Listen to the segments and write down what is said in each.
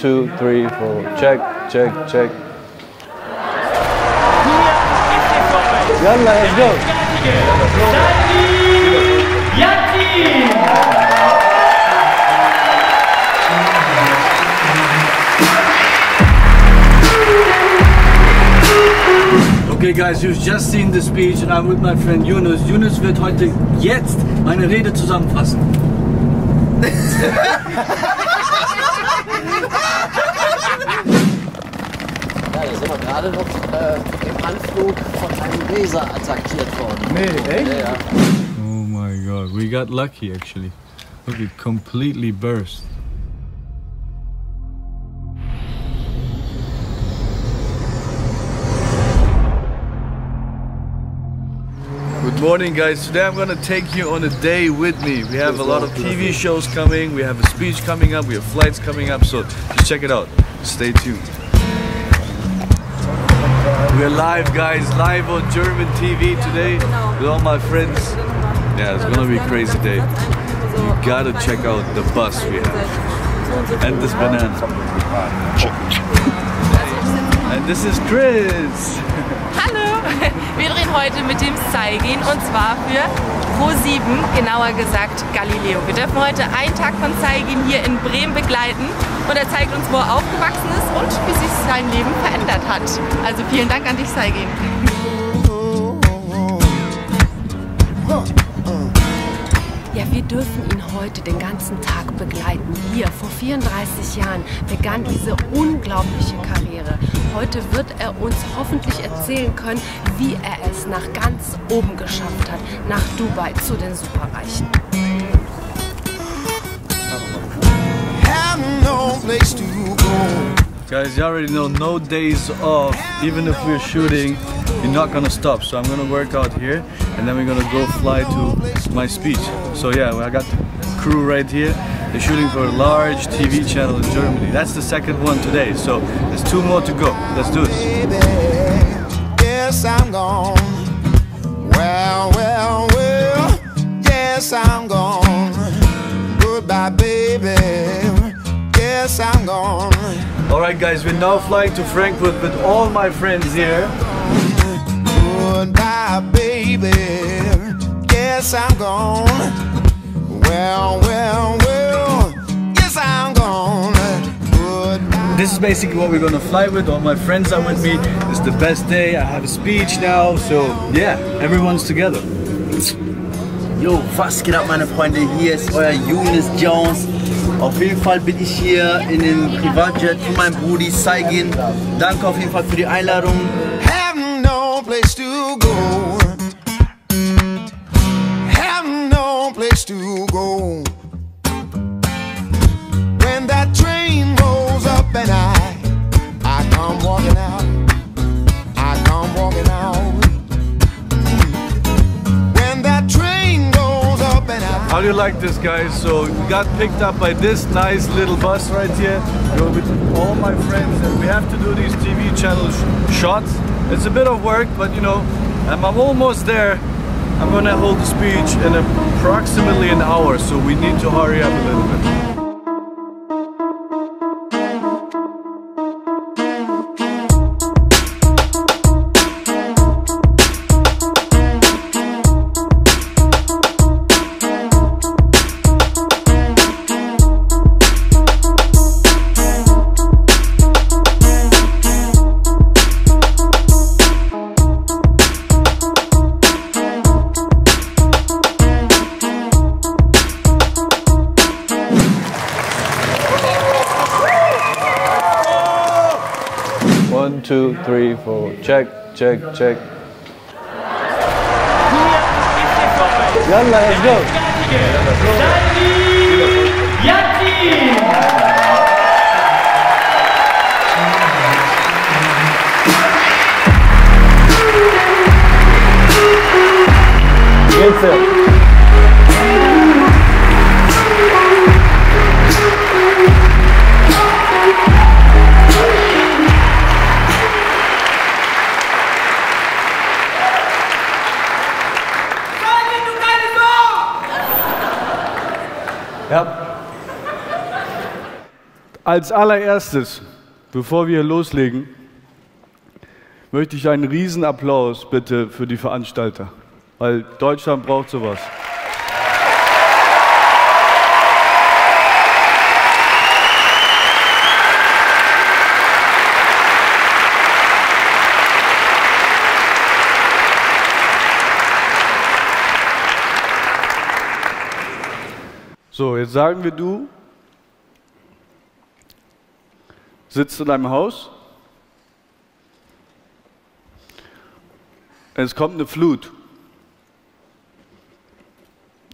two, three, four. Check, check, check. Yalla, let's go. Okay guys, you've just seen the speech and I'm with my friend Yunus. Yunus wird heute jetzt meine Rede zusammenfassen. da sind wir gerade noch äh, im Anflug von einem Laser attackiert worden. Nee, echt? Ja, ja. Oh my god, we got lucky actually. Look, it completely burst. Good morning guys, today I'm gonna take you on a day with me. We have a lot of TV shows coming, we have a speech coming up, we have flights coming up, so just check it out. Stay tuned. We're live, guys, live on German TV today with all my friends. Yeah, it's gonna be a crazy day. You gotta check out the bus we have. And this banana. And this is Chris. Wir drehen heute mit dem Zeigen und zwar für Pro7, genauer gesagt Galileo. Wir dürfen heute einen Tag von Zeigen hier in Bremen begleiten und er zeigt uns, wo er aufgewachsen ist und wie sich sein Leben verändert hat. Also vielen Dank an dich, Zeigen. Ja, wir dürfen ihn heute den ganzen Tag begleiten. Hier, vor 34 Jahren, begann diese unglaubliche Karriere. Heute wird er uns hoffentlich erzählen können, wie er es nach ganz oben geschafft hat, nach Dubai zu den Superreichen. Have no place to go. Guys, you already know, no days off. Even if we're shooting, you're not gonna stop. So I'm gonna work out here, and then we're gonna go fly to my speech. So yeah, I got the crew right here. They're shooting for a large TV channel in Germany. That's the second one today, so there's two more to go. Let's do this. Yes, I'm gone. Well, well, well. Yes, I'm gone. Goodbye, baby guess I'm gone. Alright guys, we're now flying to Frankfurt with all my friends here. Goodbye baby, guess I'm gone. Well, well, well, I'm gone. Goodbye, this is basically what we're gonna fly with, all my friends are with me. It's the best day, I have a speech now, so yeah, everyone's together. Jo, was geht ab, meine Freunde? Hier ist euer Younes Jones. Auf jeden Fall bin ich hier in dem Privatjet von meinem Brudi Saigin. Danke auf jeden Fall für die Einladung. guys. So we got picked up by this nice little bus right here. Go with all my friends, and we have to do these TV channel sh shots. It's a bit of work, but you know, I'm, I'm almost there. I'm gonna hold the speech in approximately an hour, so we need to hurry up a little bit. two, three, four. Check, check, check. Yalla, let's go. Good set. Als allererstes, bevor wir loslegen, möchte ich einen Riesenapplaus bitte für die Veranstalter, weil Deutschland braucht sowas. So, jetzt sagen wir du sitzt in deinem Haus, es kommt eine Flut.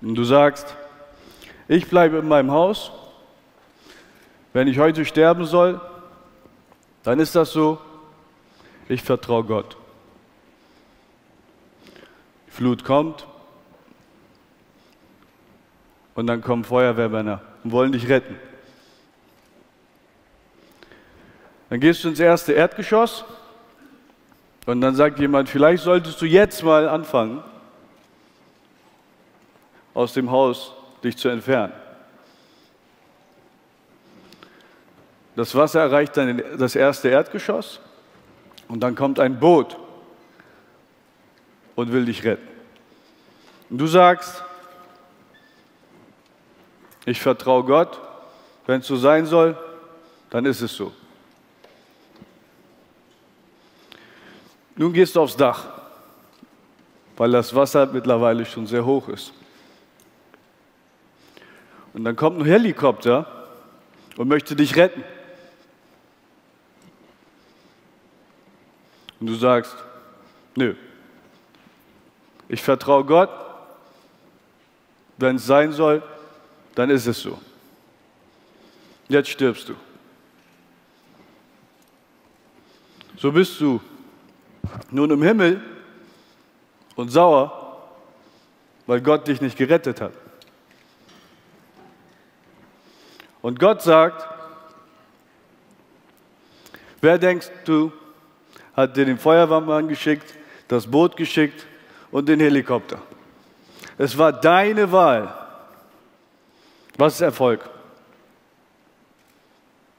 Und du sagst, ich bleibe in meinem Haus, wenn ich heute sterben soll, dann ist das so, ich vertraue Gott. Die Flut kommt und dann kommen Feuerwehrmänner und wollen dich retten. Dann gehst du ins erste Erdgeschoss und dann sagt jemand, vielleicht solltest du jetzt mal anfangen, aus dem Haus dich zu entfernen. Das Wasser erreicht dann das erste Erdgeschoss und dann kommt ein Boot und will dich retten. Und du sagst, ich vertraue Gott, wenn es so sein soll, dann ist es so. Nun gehst du aufs Dach, weil das Wasser mittlerweile schon sehr hoch ist. Und dann kommt ein Helikopter und möchte dich retten. Und du sagst, nö, ich vertraue Gott, wenn es sein soll, dann ist es so. Jetzt stirbst du. So bist du nun im Himmel und sauer, weil Gott dich nicht gerettet hat. Und Gott sagt, wer denkst du, hat dir den Feuerwehrmann geschickt, das Boot geschickt und den Helikopter? Es war deine Wahl. Was ist Erfolg?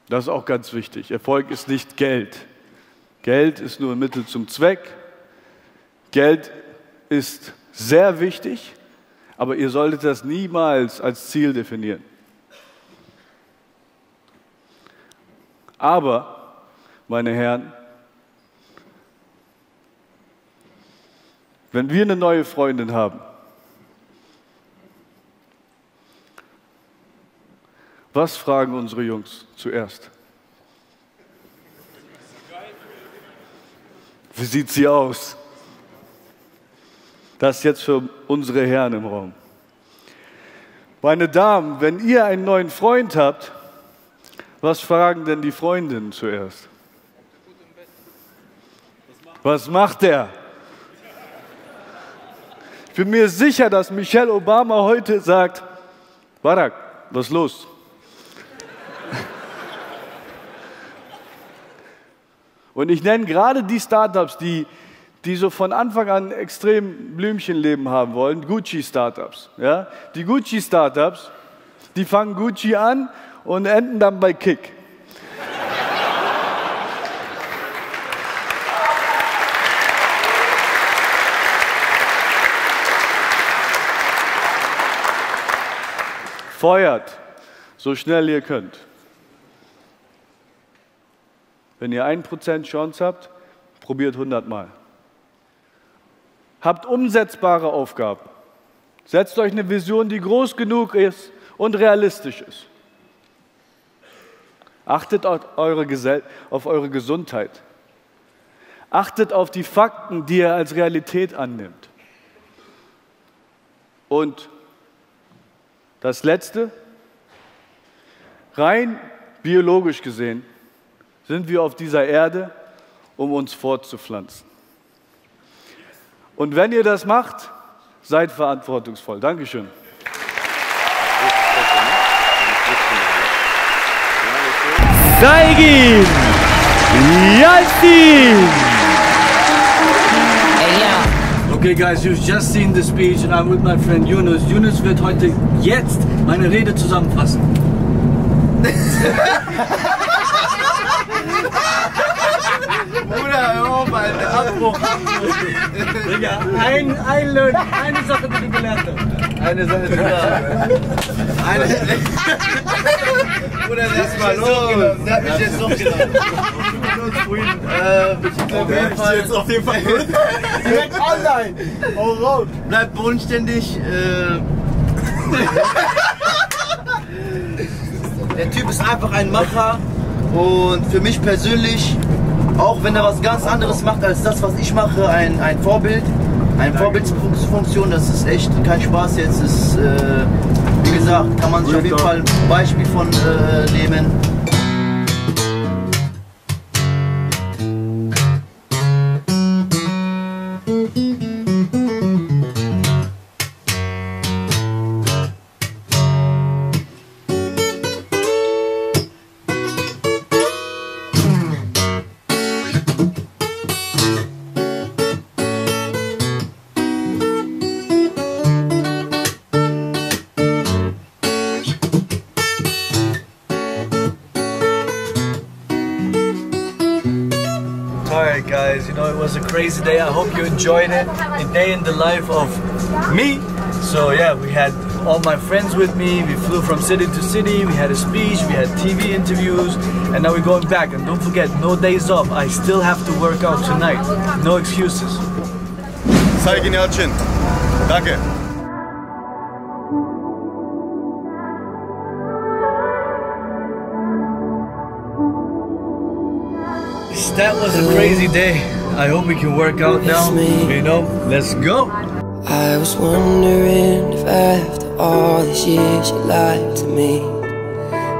Das ist auch ganz wichtig. Erfolg ist nicht Geld. Geld ist nur ein Mittel zum Zweck. Geld ist sehr wichtig, aber ihr solltet das niemals als Ziel definieren. Aber, meine Herren, wenn wir eine neue Freundin haben, was fragen unsere Jungs zuerst? Wie sieht sie aus? Das jetzt für unsere Herren im Raum. Meine Damen, wenn ihr einen neuen Freund habt, was fragen denn die Freundinnen zuerst? Was macht er? Ich bin mir sicher, dass Michelle Obama heute sagt, Barack, was ist los? Und ich nenne gerade die Startups, die, die so von Anfang an extrem Blümchenleben haben wollen, Gucci-Startups. Ja? Die Gucci-Startups, die fangen Gucci an und enden dann bei Kick. Feuert, so schnell ihr könnt. Wenn ihr 1% Chance habt, probiert 100 Mal. Habt umsetzbare Aufgaben. Setzt euch eine Vision, die groß genug ist und realistisch ist. Achtet auf eure, auf eure Gesundheit. Achtet auf die Fakten, die ihr als Realität annimmt. Und das Letzte, rein biologisch gesehen, sind wir auf dieser Erde, um uns fortzupflanzen. Und wenn ihr das macht, seid verantwortungsvoll. Dankeschön. Zeigin! Yassin! Okay, guys, you've just seen the speech and I'm with my friend Yunus. Yunus wird heute jetzt meine Rede zusammenfassen. Alter. Abbruch. Digga, ein, ein Löhn, eine Sache bitte gelernt. Eine Sache klar. Eine. Sache. Oder lass mal los. Der hat mich jetzt noch genommen. Äh, ich auf jeden Fall. Jetzt auf jeden Fall. Direkt online. Oh, wow. Bleibt bodenständig. Äh, der Typ ist einfach ein Macher und für mich persönlich auch wenn er was ganz anderes macht als das, was ich mache, ein, ein Vorbild, eine Vorbildsfunktion, das ist echt kein Spaß jetzt. Ist, äh, wie gesagt, kann man sich auf jeden Fall ein Beispiel von äh, nehmen. guys. You know, it was a crazy day. I hope you enjoyed it. A day in the life of me. So yeah, we had all my friends with me. We flew from city to city. We had a speech. We had TV interviews. And now we're going back. And don't forget, no days off. I still have to work out tonight. No excuses. Zeig ihn Danke. that was a crazy day. I hope we can work out now. You know, let's go. I was wondering if after all these years you lied to me.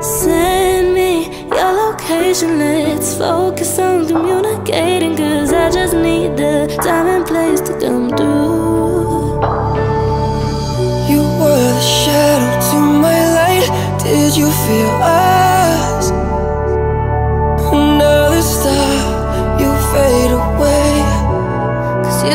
Send me your location, let's focus on communicating. Cause I just need the time and place to come through. You were the shadow to my light. Did you feel I?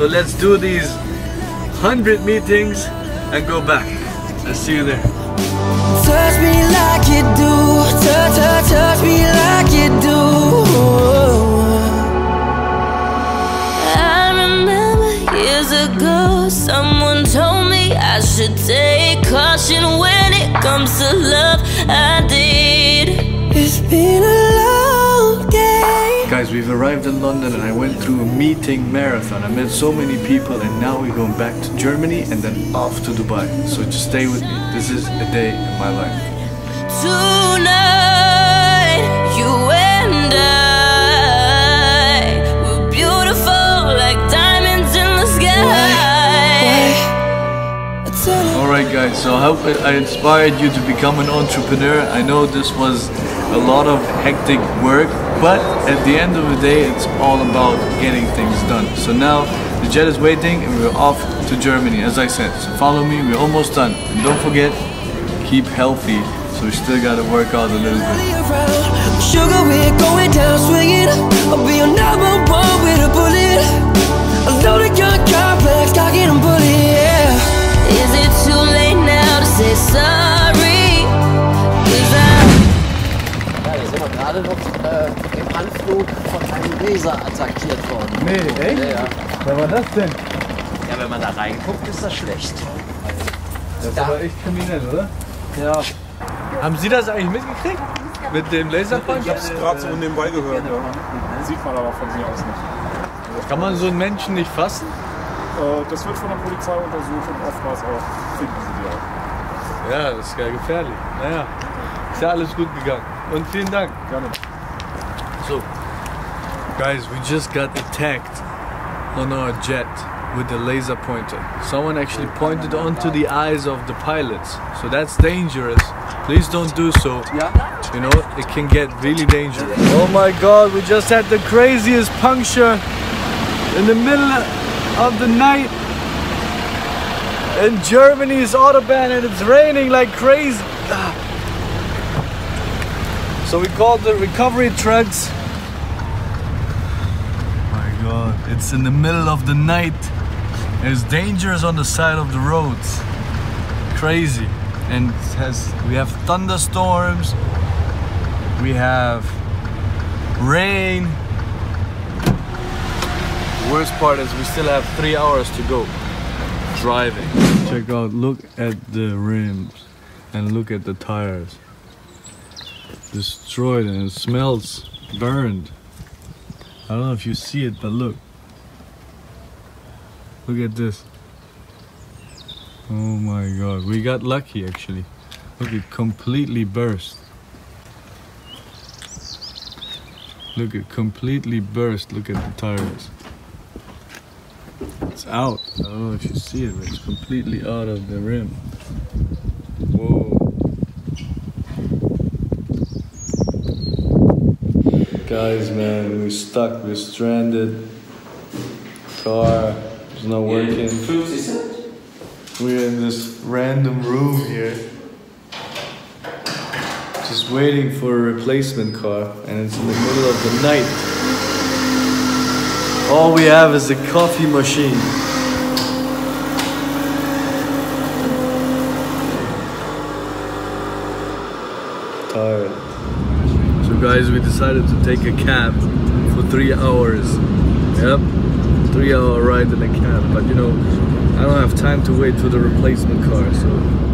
So let's do these 100 meetings and go back. I'll see you there. arrived in London and I went through a meeting marathon. I met so many people and now we're going back to Germany and then off to Dubai. So just stay with me. This is a day in my life. Tonight, you and I were beautiful like diamonds in the sky. Alright guys, so I hope I inspired you to become an entrepreneur. I know this was a lot of hectic work, but at the end of the day, it's all about getting things done. So now the jet is waiting and we're off to Germany, as I said. So follow me, we're almost done. And don't forget, keep healthy. So we still gotta work out a little bit. gerade noch äh, im Anflug von einem Laser attackiert worden. Nee, echt? Ja, ja. Wer war das denn? Ja, wenn man da reinguckt, ist das schlecht. Das ist da. aber echt kriminell, oder? Ja. Haben Sie das eigentlich mitgekriegt? Mit dem Laserpoint? Ich hab's gerade so nebenbei gehört, Sieht man aber von mir aus nicht. Kann man so einen Menschen nicht fassen? Äh, das wird von der Polizei untersucht und oftmals auch finden sie die auch. Ja, das ist ja gefährlich. Naja, ist ja alles gut gegangen. Und vielen Dank. Gerne. So, guys, we just got attacked on our jet with a laser pointer. Someone actually pointed onto the eyes of the pilots, so that's dangerous. Please don't do so. Yeah. You know, it can get really dangerous. Oh my god, we just had the craziest puncture in the middle of the night in Germany's Autobahn and it's raining like crazy. So we called the recovery trucks. my god, it's in the middle of the night. There's dangers on the side of the roads. Crazy. And has we have thunderstorms. We have rain. The worst part is we still have three hours to go driving. Check out, look at the rims and look at the tires destroyed and it smells burned. I don't know if you see it, but look. Look at this. Oh my god, we got lucky actually. Look, it completely burst. Look, it completely burst. Look at the tires. It's out. I don't know if you see it, but it's completely out of the rim. Guys, man, we're stuck, we're stranded. Car is not working. We're in this random room here. Just waiting for a replacement car, and it's in the middle of the night. All we have is a coffee machine. Tired guys, we decided to take a cab for three hours. Yep, three hour ride in a cab. But you know, I don't have time to wait for the replacement car, so